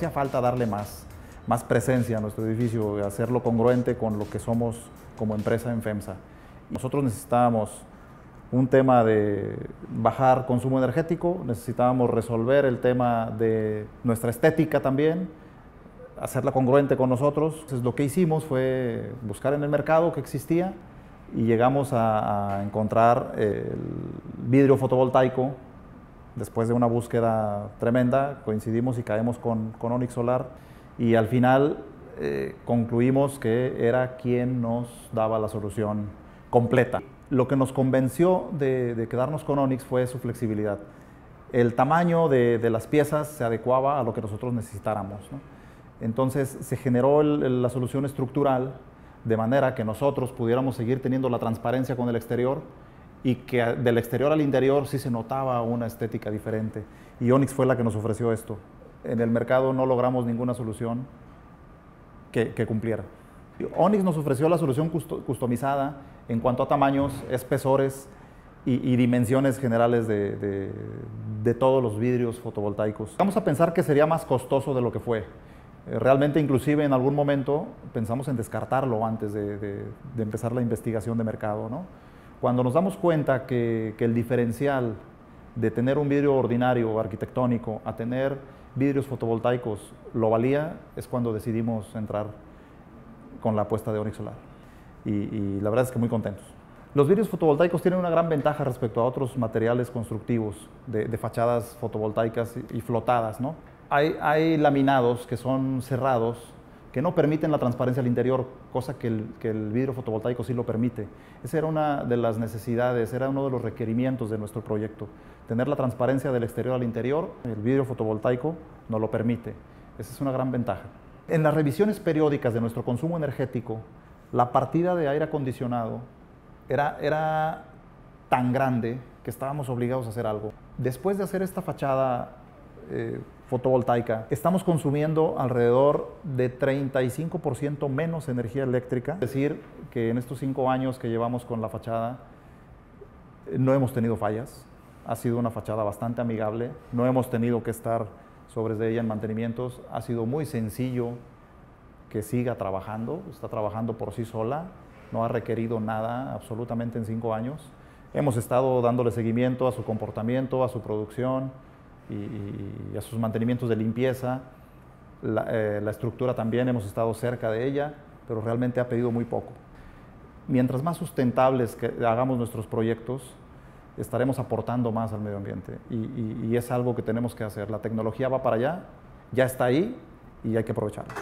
Ya falta darle más, más presencia a nuestro edificio, hacerlo congruente con lo que somos como empresa en FEMSA. Nosotros necesitábamos un tema de bajar consumo energético, necesitábamos resolver el tema de nuestra estética también, hacerla congruente con nosotros. Entonces, lo que hicimos fue buscar en el mercado que existía y llegamos a, encontrar el vidrio fotovoltaico. Después de una búsqueda tremenda, coincidimos y caemos con, con Solar y al final eh, concluimos que era quien nos daba la solución completa. Lo que nos convenció de, quedarnos con Onyx fue su flexibilidad. El tamaño de, las piezas se adecuaba a lo que nosotros necesitáramos. Entonces se generó la solución estructural de manera que nosotros pudiéramos seguir teniendo la transparencia con el exterior y que del exterior al interior sí se notaba una estética diferente. Y Onyx fue la que nos ofreció esto. En el mercado no logramos ninguna solución que, cumpliera. Onyx nos ofreció la solución customizada en cuanto a tamaños, espesores y, dimensiones generales de, todos los vidrios fotovoltaicos. Vamos a pensar que sería más costoso de lo que fue. Eh, realmente inclusive en algún momento pensamos en descartarlo antes de, empezar la investigación de mercado. ¿no? Cuando nos damos cuenta que, el diferencial de tener un vidrio ordinario arquitectónico a tener vidrios fotovoltaicos lo valía, es cuando decidimos entrar con la apuesta de Onyx Solar. Y, la verdad es que muy contentos. Los vidrios fotovoltaicos tienen una gran ventaja respecto a otros materiales constructivos de, fachadas fotovoltaicas y, flotadas, ¿no? hay, laminados que son cerrados que no permiten la transparencia al interior, cosa que el, vidrio fotovoltaico sí lo permite. Esa era una de las necesidades, era uno de los requerimientos de nuestro proyecto, tener la transparencia del exterior al interior, el vidrio fotovoltaico no lo permite. Esa es una gran ventaja. En las revisiones periódicas de nuestro consumo energético, la partida de aire acondicionado era, era tan grande que estábamos obligados a hacer algo. Después de hacer esta fachada eh, fotovoltaica, estamos consumiendo alrededor de 35% menos energía eléctrica. Es decir, que en estos cinco años que llevamos con la fachada no hemos tenido fallas. Ha sido una fachada bastante amigable. No hemos tenido que estar sobre ella en mantenimientos. Ha sido muy sencillo que siga trabajando. Está trabajando por sí sola. No ha requerido nada absolutamente en cinco años. Hemos estado dándole seguimiento a su comportamiento, a su producción y, a sus mantenimientos de limpieza. Eh, la, estructura también hemos estado cerca de ella, pero realmente ha pedido muy poco. Mientras más sustentables que hagamos nuestros proyectos, estaremos aportando más al medio ambiente y, es algo que tenemos que hacer. La tecnología va para allá, ya está ahí y hay que aprovecharla.